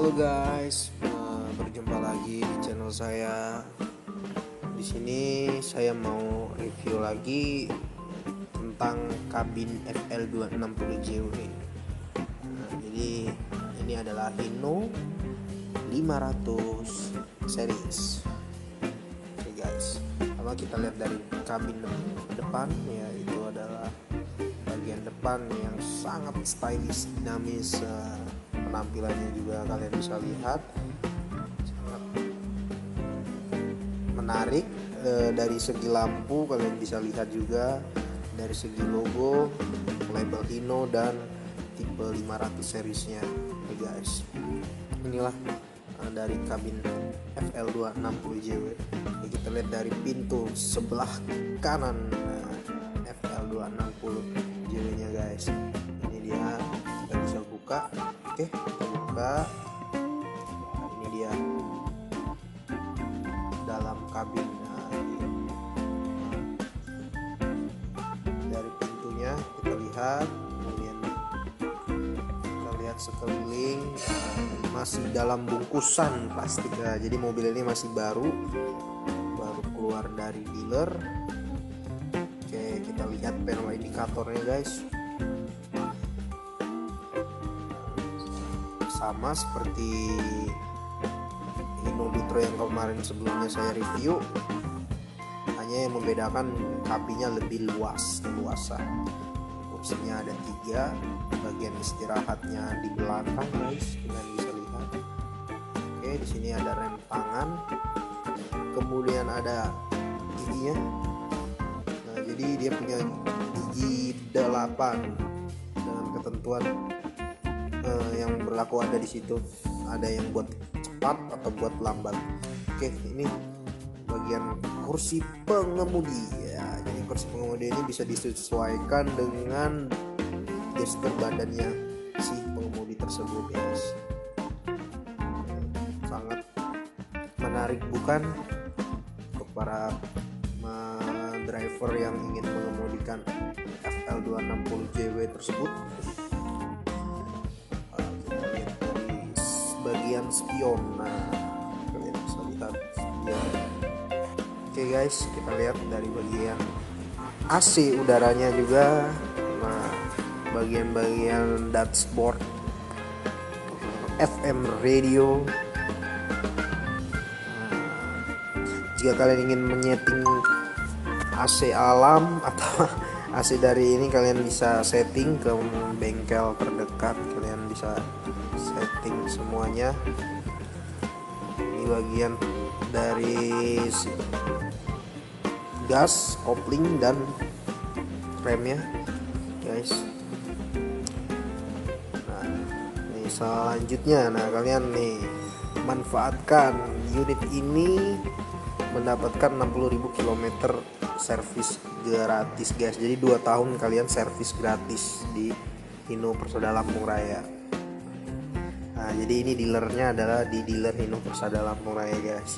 Halo guys, eh, berjumpa lagi di channel saya. Di sini saya mau review lagi tentang kabin FL260JW. Nah, jadi ini adalah Hino 500 series. Oke guys, pertama kita lihat dari kabin depan ya itu adalah bagian depan yang sangat stylish, dinamis. eh, penampilannya juga kalian bisa lihat. Sangat menarik. E, dari segi lampu kalian bisa lihat juga. Dari segi logo label Hino dan tipe 500 seriesnya nih guys. Inilah e, dari kabin FL260JW Ini kita lihat dari pintu sebelah kanan e, FL260JW nya guys. Ini dia kita bisa buka oke kita nah, ini dia. Dalam kabin nah, dari pintunya kita lihat kemudian kita lihat sekeliling. Masih dalam bungkusan plastik jadi mobil ini masih baru baru keluar dari dealer. Oke kita lihat panel indikatornya guys sama seperti Hino Nitro yang kemarin sebelumnya saya review. Hanya yang membedakan kabinnya lebih luas luasa. Kursinya ada tiga bagian istirahatnya di belakang guys. Kalian bisa lihat. Oke di sini ada rem tangan. Kemudian ada giginya. Nah jadi dia punya gigi 8 dengan ketentuan eh, yang berlaku ada di situ. Ada yang buat cepat atau buat lambat. Oke ini bagian kursi pengemudi. Ya jadi kursi pengemudi ini bisa disesuaikan dengan gestur badannya si pengemudi tersebut guys. Sangat menarik bukan? Untuk para driver yang ingin mengemudikan FL260JW tersebut spion. Nah kalian bisa lihat spion oke guys kita lihat dari bagian AC udaranya juga. Nah bagian-bagian dashboard FM radio. Nah, jika kalian ingin menyeting AC alam atau AC dari ini kalian bisa setting ke bengkel terdekat. Kalian bisa setting semuanya. Ini bagian dari gas kopling dan remnya guys. Nah ini selanjutnya. Nah kalian nih manfaatkan unit ini mendapatkan 60.000 km servis gratis guys. Jadi dua tahun kalian servis gratis di Hino Persada Lampung Raya. Nah jadi ini dealernya adalah di dealer Hino Persada Lampung Raya guys.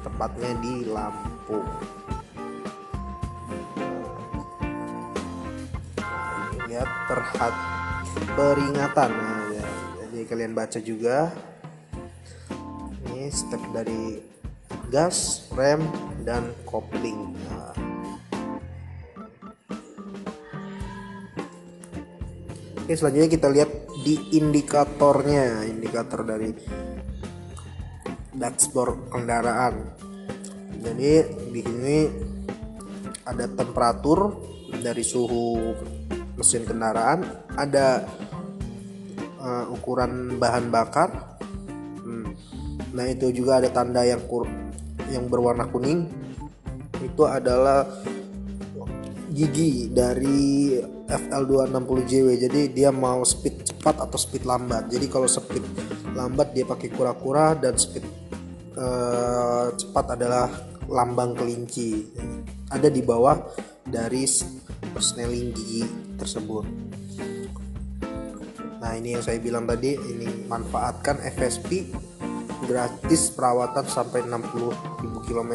Tepatnya di Lampung. Lihat perhat peringatan. Nah, ya. jadi kalian baca juga. Ini step dari gas, rem, dan kopling. Nah. Oke, selanjutnya kita lihat di indikatornya, indikator dari dashboard kendaraan. Jadi di sini ada temperatur dari suhu mesin kendaraan, ada uh, ukuran bahan bakar. Hmm. Nah itu juga ada tanda yang kur yang berwarna kuning. Itu adalah gigi dari FL260JW. Jadi dia mau speed cepat atau speed lambat. Jadi kalau speed lambat dia pakai kura-kura dan speed eh, cepat adalah lambang kelinci. Ada di bawah dari persneling gigi tersebut. Nah ini yang saya bilang tadi ini manfaatkan FSP gratis perawatan sampai 60.000 km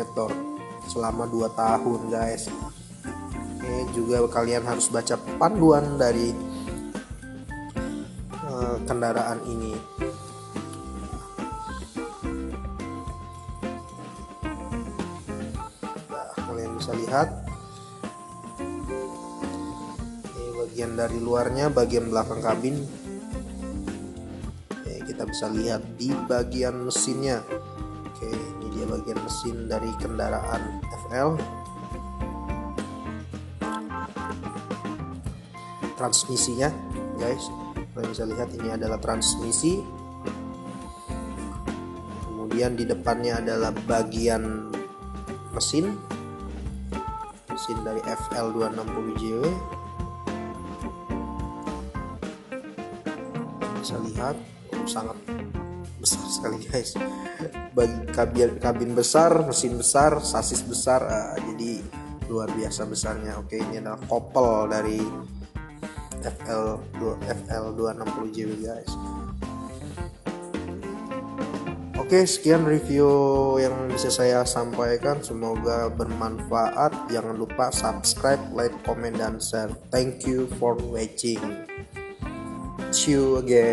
selama 2 tahun guys. Ini juga kalian harus baca panduan dari eh, kendaraan ini. Nah, kalian bisa lihat. Ini bagian dari luarnya bagian belakang kabin kita bisa lihat di bagian mesinnya. Oke ini dia bagian mesin dari kendaraan FL transmisinya guys. Kalian bisa lihat ini adalah transmisi. Kemudian di depannya adalah bagian mesin. Mesin dari FL260JW bisa lihat sangat besar sekali guys bagi kabin kabin besar mesin besar sasis besar uh, jadi luar biasa besarnya oke ini adalah kopel dari FL FL 260JW guys Oke, sekian review yang bisa saya sampaikan. Semoga bermanfaat. Jangan lupa subscribe, like, comment, dan share. Thank you for watching. See you again.